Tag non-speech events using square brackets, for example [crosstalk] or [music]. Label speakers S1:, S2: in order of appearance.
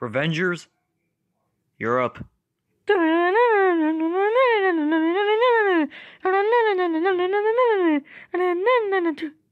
S1: Revengers, You're up.
S2: [laughs]